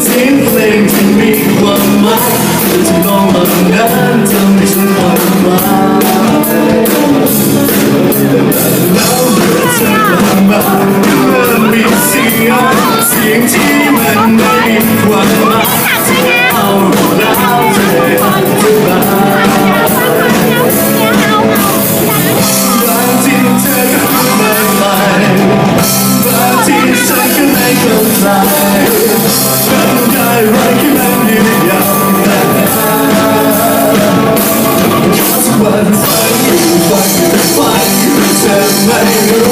seem plain to me What am I? It's long undone Tell me some what am But I Fight! Fight! Fight! Fight! Fight! Fight! Fight! Fight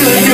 to